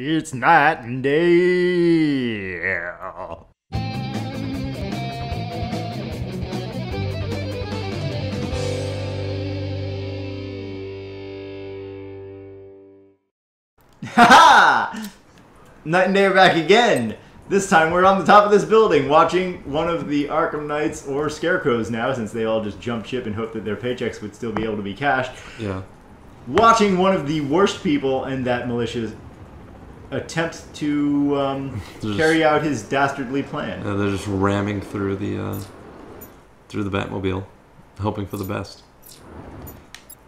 It's Knight and Day. Ha Knight and Day are back again. This time we're on the top of this building watching one of the Arkham Knights or Scarecrows now, since they all just jumped ship and hoped that their paychecks would still be able to be cashed. Yeah. Watching one of the worst people in that militia attempt to um, carry out his dastardly plan. Uh, they're just ramming through the uh, through the Batmobile, hoping for the best.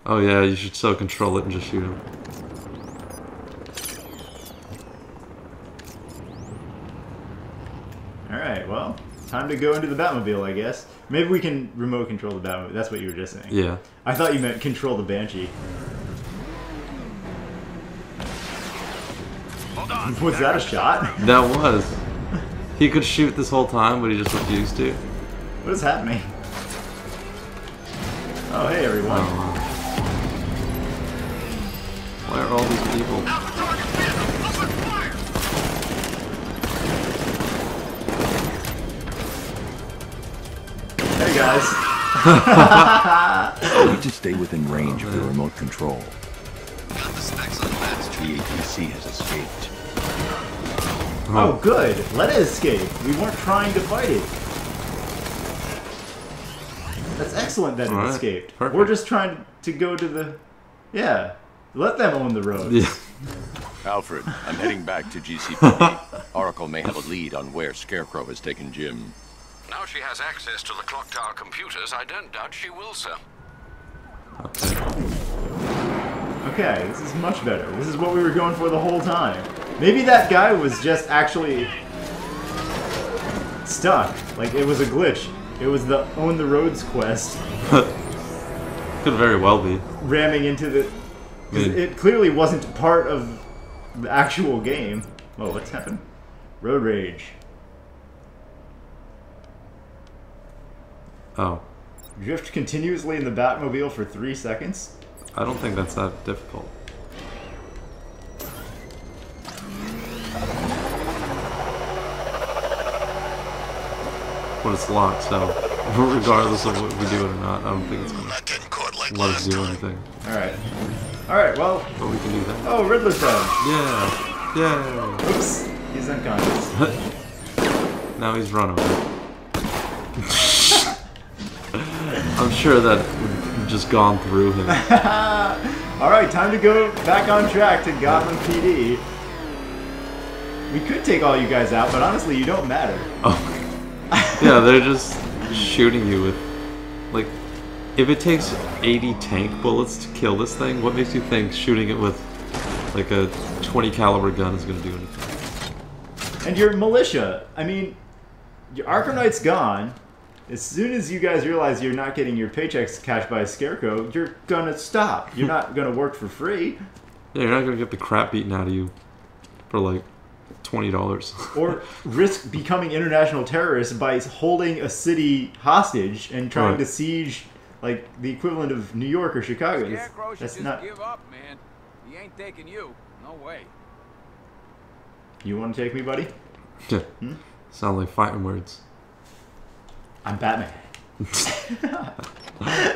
Oh yeah, you should so control it and just shoot him. Alright, well, time to go into the Batmobile, I guess. Maybe we can remote control the Batmobile. That's what you were just saying. Yeah. I thought you meant control the Banshee. Hold on. Was that a shot? That was. He could shoot this whole time, but he just refused to. What is happening? Oh, hey everyone. Oh. Why are all these people? Alpha target hit. Open fire. Hey guys. Need to stay within range of the oh, remote control. Got the specs on that. The APC has escaped. Oh, good. Let it escape. We weren't trying to fight it. That's excellent that it Alright, escaped. perfect. We're just trying to go to the... Yeah. Let them own the road. Yeah. Alfred, I'm heading back to GCPD. Oracle may have a lead on where Scarecrow has taken Jim. Now she has access to the clock tower computers, I don't doubt she will, sir. Okay. Okay, this is much better. This is what we were going for the whole time. Maybe that guy was just actually stuck. Like it was a glitch. It was the own the roads quest Could very well be. ramming into the. it clearly wasn't part of the actual game. Oh, what's happened? Road rage. Oh. Drift continuously in the Batmobile for three seconds. I don't think that's that difficult. But it's locked, so regardless of what we do it or not, I don't think it's gonna Not getting caught like let us do anything. All right. All right. Well. But we can do that. Oh, Riddler's dead. Yeah! Yeah! Oops. He's unconscious. now he's run over. I'm sure that would have just gone through him. All right, time to go back on track to Gotham PD. We could take all you guys out, but honestly, you don't matter. Oh. Yeah, they're just shooting you with, like, if it takes 80 tank bullets to kill this thing, what makes you think shooting it with, like, a 20 caliber gun is gonna do anything? And your militia. I mean, your Knight's gone. As soon as you guys realize you're not getting your paychecks cashed by a scarecrow, you're gonna stop. You're not gonna work for free. Yeah, you're not gonna get the crap beaten out of you for, like, $20. or risk becoming international terrorists by holding a city hostage and trying Right. to siege like the equivalent of New York or Chicago. That's- Scarecrow should That's not. give up, man. He ain't taking you. No way. You want to take me, buddy? Hmm? Sound like fighting words. I'm Batman.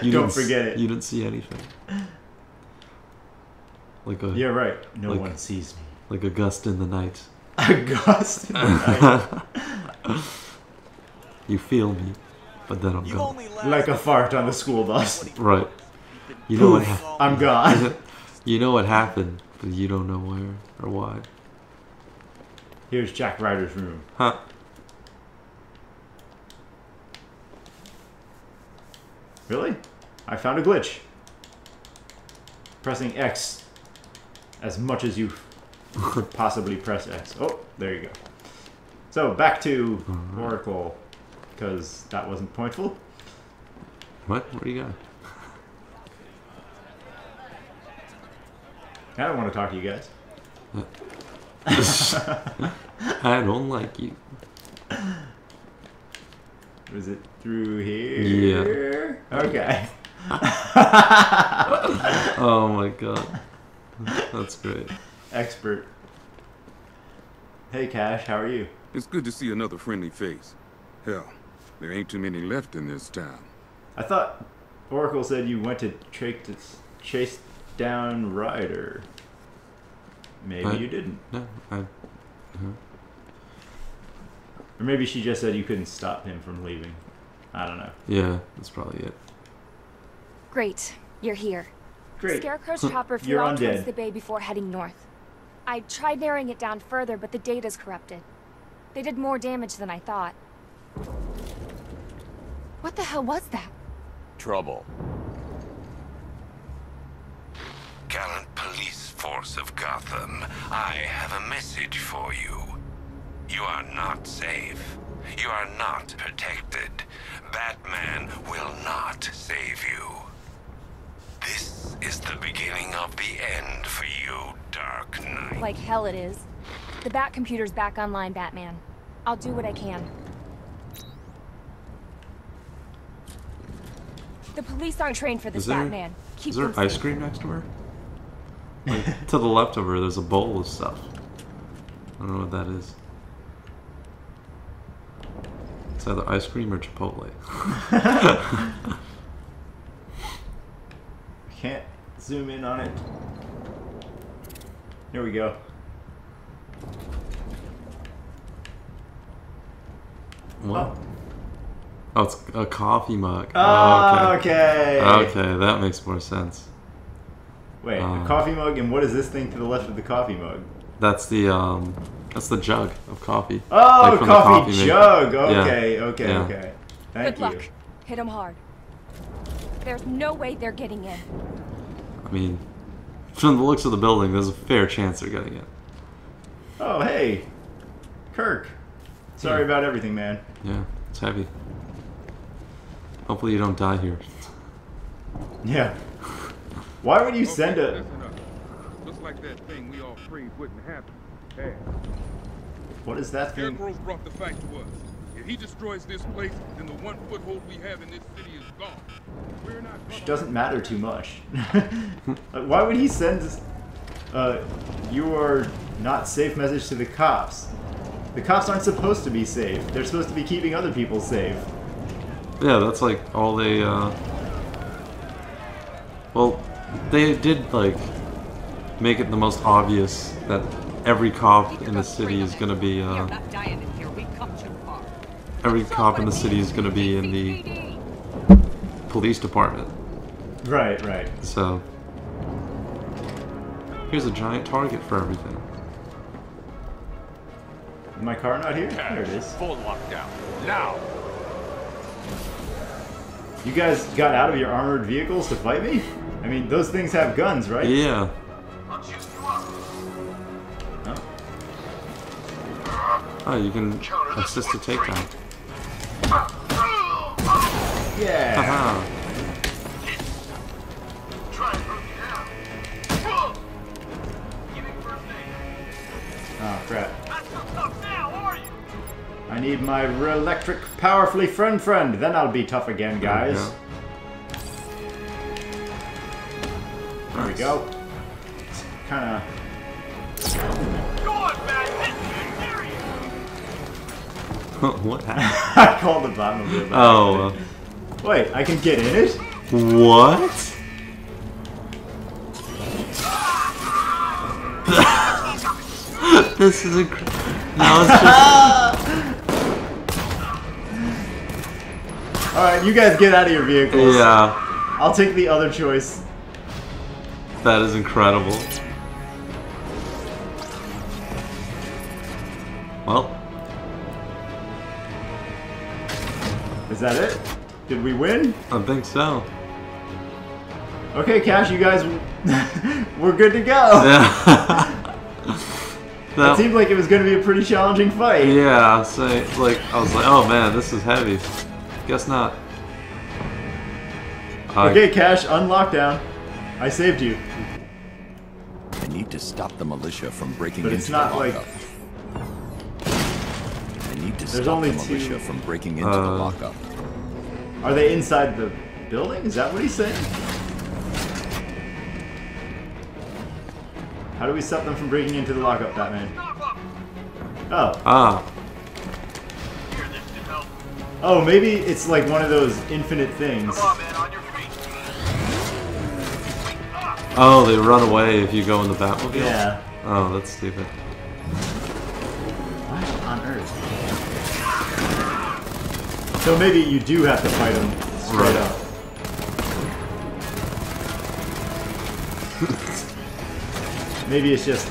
You Don't forget it. You didn't see anything. Like a Yeah, right. No Like- one sees me. like a gust in the night. A gust in the night, You feel me, but then I'm You gone. like a fart on the school bus. Right. You know what? Poof, I'm gone. you know what happened, but you don't know where or why. Here's Jack Ryder's room. Huh? Really? I found a glitch. Pressing X as much as you could possibly press X. Oh, there you go. So back to Oracle, because that wasn't pointful. What? What do you got? I don't want to talk to you guys. I don't like you. Was it through here? Yeah. Okay. Oh my god. That's great. Expert. Hey, Cash, how are you? It's good to see another friendly face. Hell, there ain't too many left in this town. I thought Oracle said you went to tra- to chase down Ryder. Maybe I- you didn't. No, I. Or maybe she just said you couldn't stop him from leaving. I don't know. Yeah, that's probably it. Great, you're here. Great. Scarecrow's chopper flew You're out towards the bay before heading north. I tried narrowing it down further, but the data's corrupted. They did more damage than I thought. What the hell was that? Trouble. Gallant police force of Gotham, I have a message for you. You are not safe. You are not protected. Batman will not save you. This is the beginning of the end for you, Dark Knight. Like hell it is. The Bat computer's back online, Batman. I'll do what I can. The police aren't trained for this, Is there, Batman. Keep is there ice safe. cream next to her? Like, to the left of her, there's a bowl of stuff. I don't know what that is. It's either ice cream or Chipotle. Can't zoom in on it. Here we go. What? Oh, it's a coffee mug. Oh, Oh, okay. Okay, that makes more sense. Wait, a Um, coffee mug, and what is this thing to the left of the coffee mug? That's the um, that's the jug of coffee. Oh, Like from the coffee, coffee maker. jug. Yeah. Okay, okay, Yeah. okay. Thank Good you. luck. Hit them hard. There's no way they're getting in. I mean, from the looks of the building, there's a fair chance they're getting it. Oh, hey, Kirk. Sorry Yeah. about everything, man. Yeah, it's heavy. Hopefully you don't die here. Yeah. Why would you Okay, send a? listen. Looks like that thing we all prayed wouldn't happen. Hey, What is that thing? Scarecrow's brought the fight to us. If he destroys this place, then the one foothold we have in this city is gone. We're not gonna Which doesn't matter too much. Like, Why would he send this, uh, you are not safe message to the cops? The cops aren't supposed to be safe. They're supposed to be keeping other people safe. Yeah, that's like all they. uh... Well, they did like make it the most obvious that every cop in the city is gonna be. Uh, every cop in the city is gonna be in the police department. Right, right. So here's a giant target for everything. Is my car not here? There it is. Full lockdown. Now! You guys got out of your armored vehicles to fight me? I mean, those things have guns, right? Yeah. Oh. Oh, you can assist a takedown. Yeah. Haha. Oh crap. I need my electric powerfully friend friend. Then I'll be tough again, guys. Yeah. There we go. Kind of. what happened? I called the Batmobile. Oh. Wait, I can get in it? What? this is incredible. Now it's just. Alright, you guys get out of your vehicles. Yeah, I'll take the other choice. that is incredible. Well, Is that it? Did we win? I think so. Okay, Cash, you guys, we're good to go. Yeah. It that, seemed like it was going to be a pretty challenging fight. yeah, so, like, I was like, oh man, this is heavy. Guess not. I- Okay, Cash, unlock down. I saved you. I need to stop the militia from breaking But into it's not the like- lockup. I need to There's stop only the two- militia from breaking into the Uh, lockup. Are they inside the building? Is that what he's saying? How do we stop them from breaking into the lockup, Batman? Oh. Ah, Here, this should help. Oh, maybe it's like one of those infinite things. On, man, on your feet. Wake up! oh, they run away if you go in the Batmobile. Yeah. Oh, that's stupid. So maybe you do have to fight them straight Right. up. maybe it's just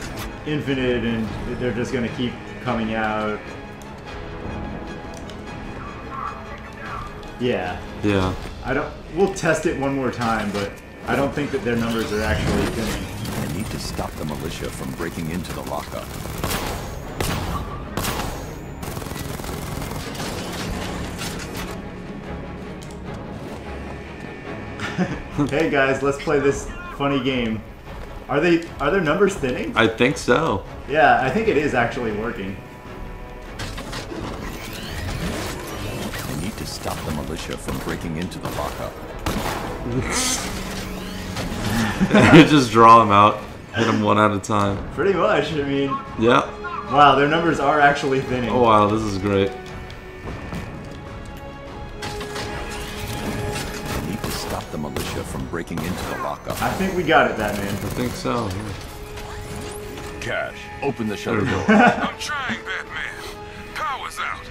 infinite and they're just gonna keep coming out. Yeah. Yeah. I don't. We'll test it one more time, but I don't think that their numbers are actually thinning. I need to stop the militia from breaking into the lockup. Hey guys, let's play this funny game. Are they? Are their numbers thinning? I think so. Yeah, I think it is actually working. I need to stop the militia from breaking into the lockup. Just draw them out. Hit them one at a time. Pretty much. I mean, Yeah. wow, their numbers are actually thinning. Oh wow, this is great. Breaking into the lockup. I think we got it, Batman. I think so. yeah. Cash, open the shutter door. I'm trying, Batman. Power's out.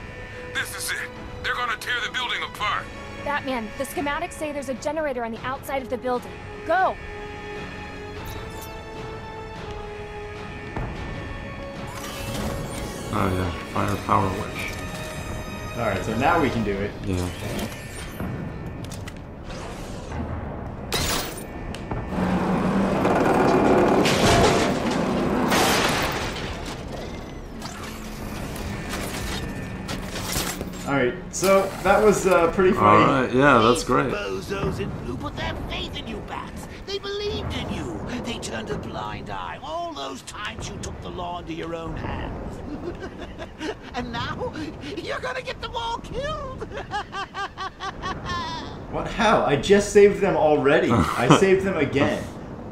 This is it. They're gonna tear the building apart. Batman, the schematics say there's a generator on the outside of the building. Go! Oh yeah, fire power winch. All right, so now we can do it. Yeah. That was uh, pretty funny. All right. Yeah, that's great. Bozos in blue put their faith in you, Bats. They believed in you. They turned a blind eye all those times you took the law into your own hands. and now you're gonna get them all killed. What? How? I just saved them already. I saved them again.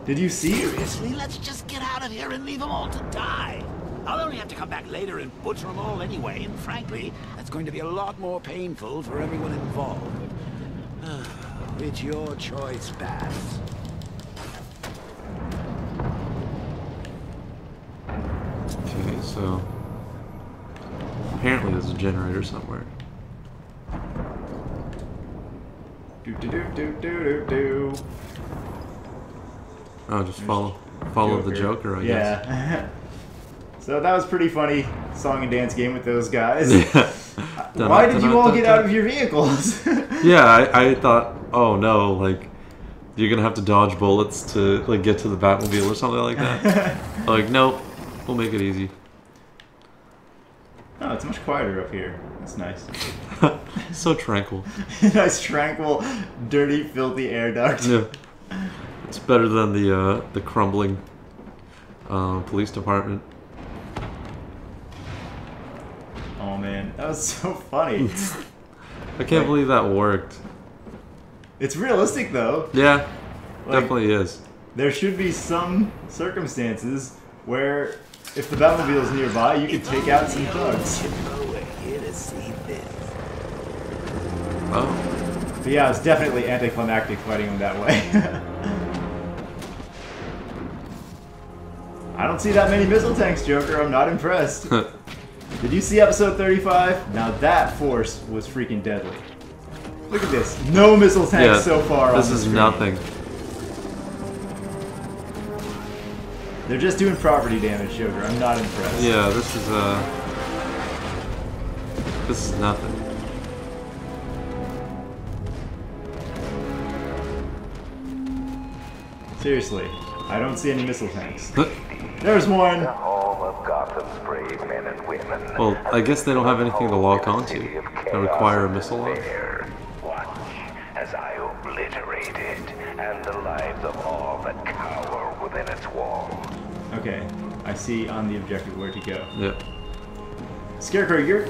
Did you see? Seriously, let's just get out of here and leave them all to die. I'll only have to come back later and butcher them all anyway, and frankly, that's going to be a lot more painful for everyone involved. it's your choice, Bats. Okay, so apparently there's a generator somewhere. Do do do do do do do. Oh, just follow follow the Joker, I guess. yeah. so that was pretty funny song and dance game with those guys. Dun- Why did you all get out of your vehicles? Yeah, I, I thought, oh no, like you're gonna have to dodge bullets to like get to the Batmobile or something like that. like, nope, we'll make it easy. oh, it's much quieter up here. That's nice. so tranquil. nice, tranquil, dirty, filthy air duct. Yeah, it's better than the uh, the crumbling uh, police department. Oh man, that was so funny. I can't believe that worked. it's realistic though. Yeah, Like- definitely is. There should be some circumstances where if the Batmobile is nearby, you could take out some thugs. We're here to see this. Oh, But yeah, it's definitely anticlimactic fighting them that way. I don't see that many missile tanks, Joker. I'm not impressed. Did you see episode 35? Now that force was freaking deadly. Look at this. No missile tanks yeah. so far. This is screen. nothing. They're just doing property damage, Joker. I'm not impressed. Yeah, this is uh, this is nothing. Seriously, I don't see any missile tanks. There's one. Home of Gotham's brave men and women. Well, I guess they don't have anything to lock onto that require a missile launch. Watch as I obliterate it and the lives of all that cower within its walls. Okay, I see on the objective where to go. Yeah. Scarecrow, your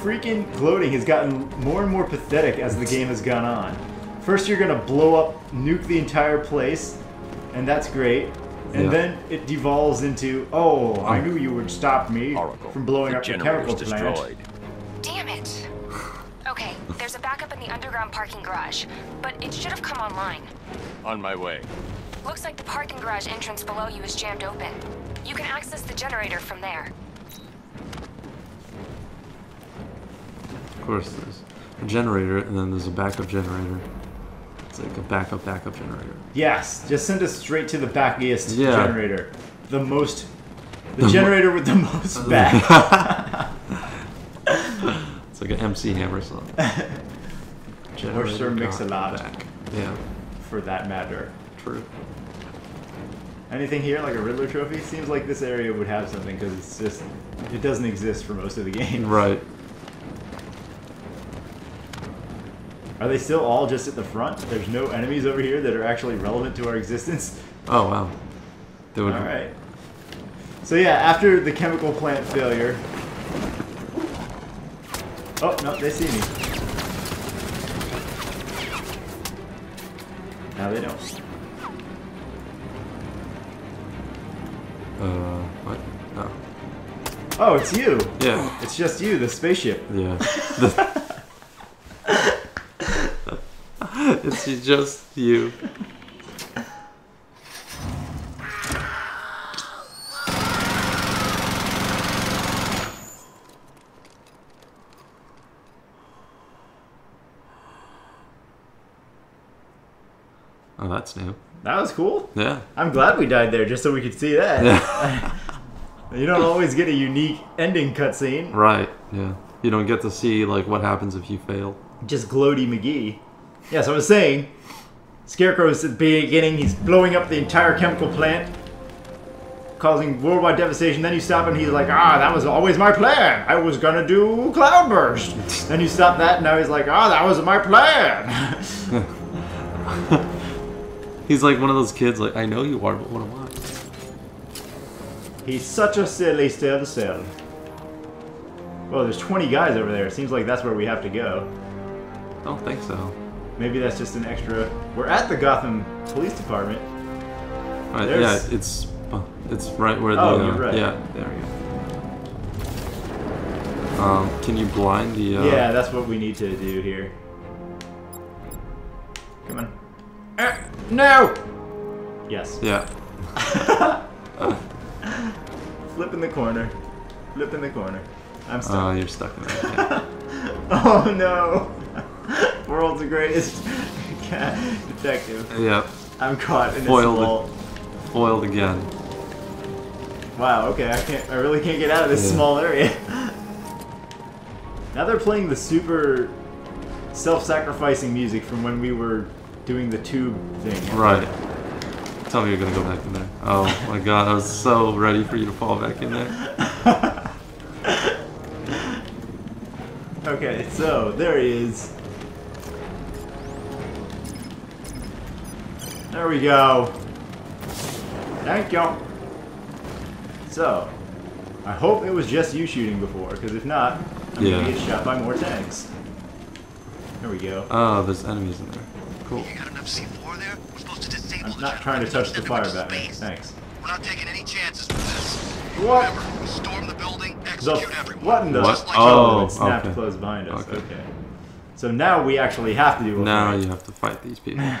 freaking gloating has gotten more and more pathetic as the game has gone on. First, you're gonna blow up, nuke the entire place, and that's great. And Yeah. then it devolves into, oh, I knew you would stop me Oracle, from blowing the up the generator's chemical plant. destroyed. Damn it. Okay, there's a backup in the underground parking garage, but it should have come online. On my way. Looks like the parking garage entrance below you is jammed open. You can access the generator from there. Of course, there's a generator, and then there's a backup generator. It's like a backup backup generator. Yes, just send us straight to the backiest Yeah. generator. The most. The, The generator with the most back. It's like an MC Hammer song. or Sir Generator Mix-a-Lot, back. Yeah, for that matter. true. Anything here like a Riddler trophy? Seems like this area would have something because it's just. It doesn't exist for most of the game. Right. Are they still all just at the front? There's no enemies over here that are actually relevant to our existence? Oh wow. They. Alright. So yeah, after the chemical plant failure. Oh, no, they see me. Now they don't. Uh, what? Oh. Oh, it's you! Yeah. It's just you, the spaceship. Yeah. It's just you. Oh, that's new. That was cool. Yeah. I'm glad we died there just so we could see that. Yeah. you don't always get a unique ending cutscene. Right. Yeah. You don't get to see like what happens if you fail. Just Gloaty McGee. Yeah, so I was saying, Scarecrow's at the beginning, he's blowing up the entire chemical plant, causing worldwide devastation. Then you stop and he's like, ah, that was always my plan. I was gonna do Cloudburst. then you stop that, and now he's like, ah, that was my plan. He's like one of those kids. Like I know you are, but what am I? he's such a silly still cell. Well, there's 20 guys over there. It seems like that's where we have to go. I don't think so. Maybe that's just an extra. We're at the Gotham Police Department. Right, There's- yeah, it's uh, it's right where the Oh, uh, you're right. yeah. There we go. Um, can you blind the? Uh, Yeah, that's what we need to do here. Come on. Uh, no! Yes. Yeah. Flip in the corner. Flip in the corner. I'm stuck. Oh, you're stuck in there. oh no! World's greatest cat detective. Yep. I'm caught in this Foiled. wall. Foiled again. Wow, okay, I can't I really can't get out of this Yeah. small area. now they're playing the super self-sacrificing music from when we were doing the tube thing. Right. Tell me you're gonna go back in there. Oh my god, I was so ready for you to fall back in there. Okay, so there he is. There we go. Thank you. So, I hope it was just you shooting before, because if not, I'm Yeah. gonna get shot by more tanks. There we go. Oh, there's enemies in there. Cool. You got enough C4 there? We're supposed to disable I'm the not trying to touch the fire, into Batman. Thanks. We're not taking any chances with this. What? Remember, storm the building, The everyone. what in the What? like- oh, it snapped okay. closed behind us. Okay. Okay. So now we actually have to do Now fight. you have to fight these people.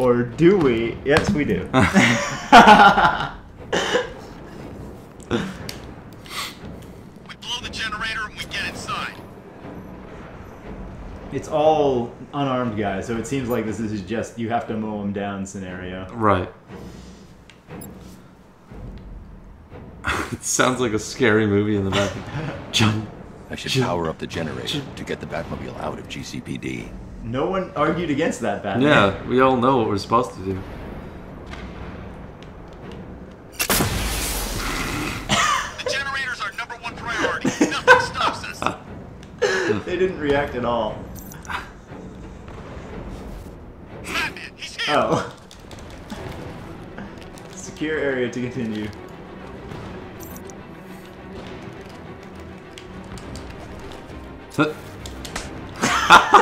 Or do we? Yes, we do. We blow the generator and we get inside. It's all unarmed guys, so it seems like this is just you have to mow them down scenario. right. it sounds like a scary movie in the back. Jump. I should Jump. power up the generator to get the Batmobile out of GCPD. No one argued against that, Batman. Yeah, we all know what we're supposed to do. The generator's our number one priority. Nothing stops us. they didn't react at all. Batman, he's here. Oh. Secure area to continue.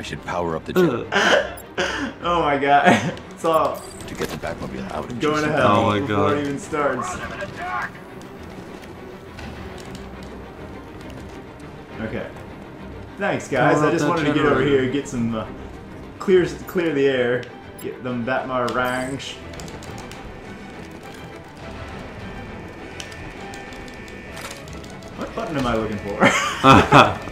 I should power up the generator Oh my god. it's all. to get the Batmobile out. at Going to hell Oh my before God. it even starts. Okay. Thanks, guys. Power I just that wanted to get over generator. here, get some uh, clear clear the air, get them Batmar range. What button am I looking for?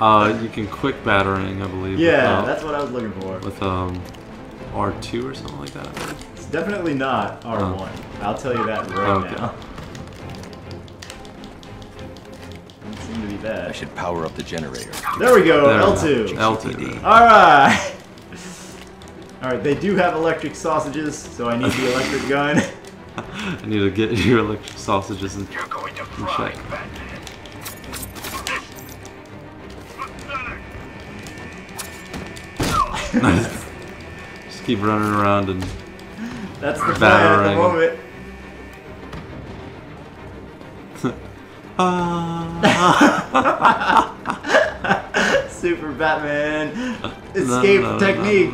uh, you can quick batarang, I believe. yeah, with, uh, that's what I was looking for. with um, R2 or something like that. It's definitely not R1. I'll tell you that right Okay. now. Doesn't seem to be bad. I should power up the generator. There we go, There L2. go. L2. Alright! Alright, they do have electric sausages, so I need the electric gun. I need to get your electric sausages in, in check. Just keep running around and That's the plan at the moment. Ah. Super Batman escape technique.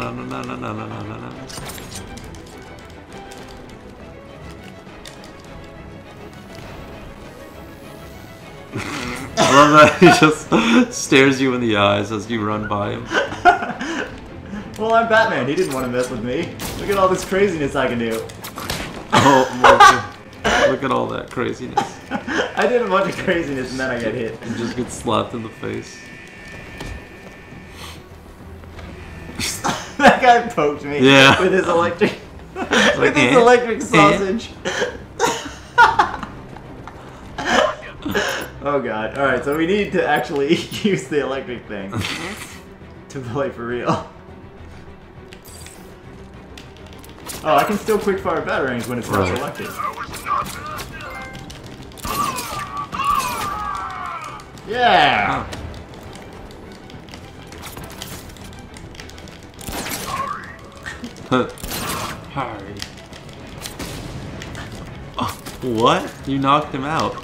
I love that he just stares you in the eyes as you run by him. Well, I'm Batman. He didn't want to mess with me. Look at all this craziness I can do. Oh, my- look at all that craziness. I did a bunch of craziness and then I got hit. You just get slapped in the face. that guy poked me Yeah. with his electric with Like, his eh? electric Eh? sausage. oh god. Alright, so we need to actually use the electric thing to play for real. Oh, I can still quick fire batarangs when it's not selected. Yeah! Harry. Oh, what? You knocked him out.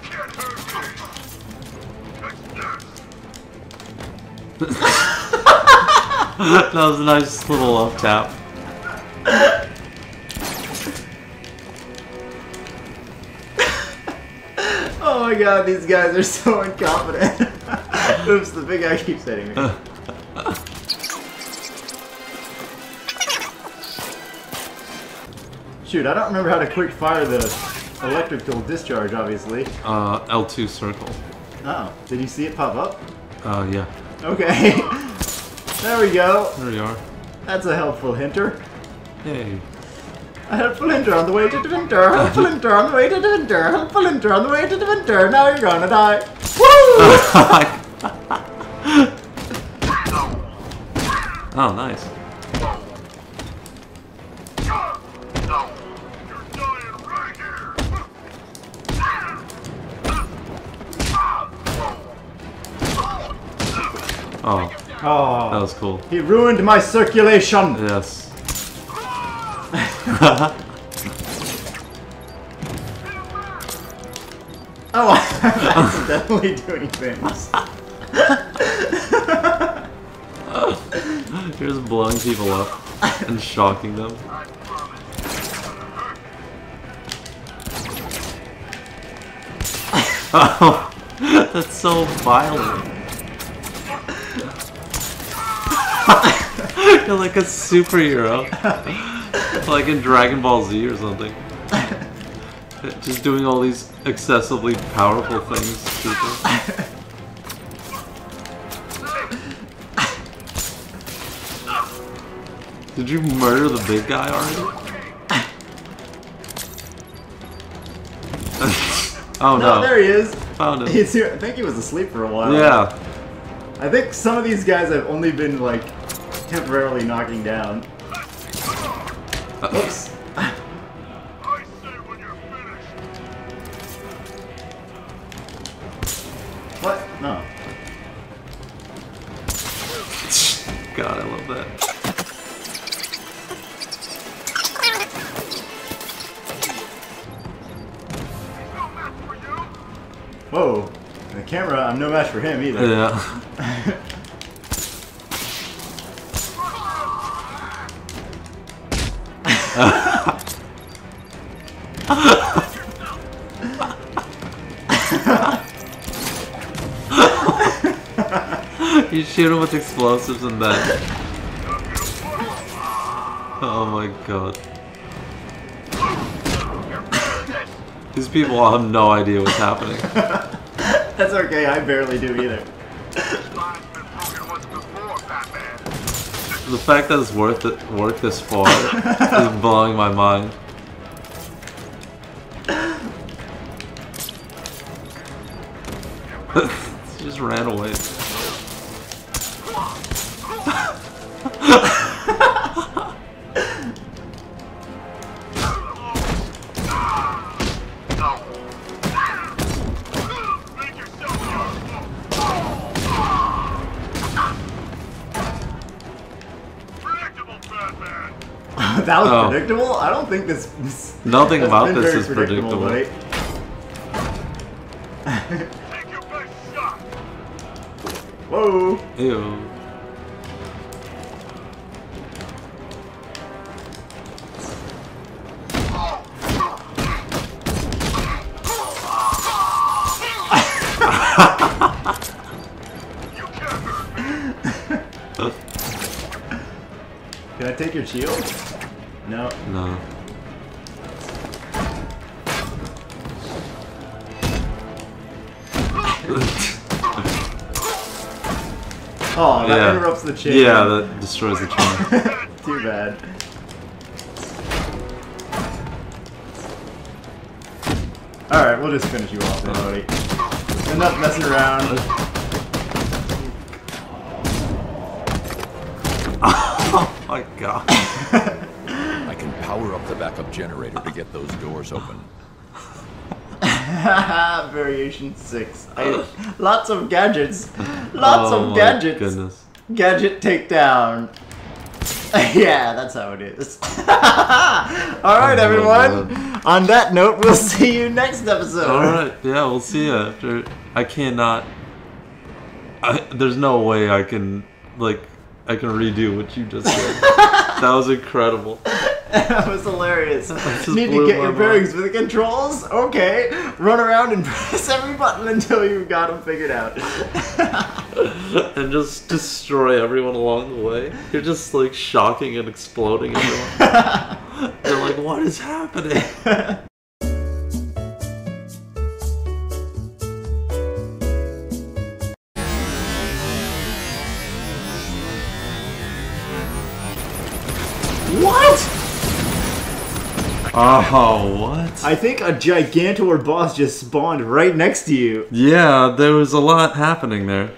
that was a nice little up tap. My god, these guys are so incompetent. Oops, the big guy keeps hitting me. Shoot, I don't remember how to quick fire the electrical discharge, obviously. Uh, L2 circle. Oh, did you see it pop up? Uh, yeah. Okay. there we go. There we are. That's a helpful hinter. Yay. A helpful hinter on the way to the winter. Helpful hinter on the way to the winter. Helpful hinter on the way to the winter. Now you're gonna die. Woo! oh, nice. Oh, Oh, that was cool. he ruined my circulation. Yes. Oh, I'm accidentally doing things. You're just blowing people up and shocking them. Oh, that's so violent. You're like a superhero. like in Dragon Ball Z or something. Just doing all these excessively powerful things to. Did you murder the big guy already? oh No, no. there he is. Oh, Found him. He's here. I think he was asleep for a while. Yeah. I think some of these guys I've only been like temporarily knocking down. Oops. What? No. God, I love that. Whoa. The camera, I'm no match for him either. Yeah. shoot him with explosives and that. Oh my god. These people have no idea what's happening. That's okay, I barely do either. The fact that it's worth it, worked this far is blowing my mind. just ran away. that was Oh. predictable? I don't think this. this Nothing about this is predictable. buddy. Whoa! Ew. Can I take your shield? No. No. Oh, that yeah. interrupts the chain. Yeah, that destroys the chain. Too bad. Alright, we'll just finish you off then, buddy. Enough messing around. Oh my god. I can power up the backup generator to get those doors open. Variation 6. I, lots of gadgets. Lots oh of my gadgets. Goodness. Gadget takedown. yeah, that's how it is. Alright, Oh, everyone. On that note, we'll see you next episode. Alright, yeah, we'll see you after. I cannot. I, there's no way I can, like, I can redo what you just did. that was incredible. that was hilarious. just Need to get your mind. bearings for the controls? Okay. Run around and press every button until you've got them figured out. and just destroy everyone along the way. You're just, like, shocking and exploding everyone. They're like, what is happening? Oh, what? I think a Gigantor boss just spawned right next to you. Yeah, there was a lot happening there.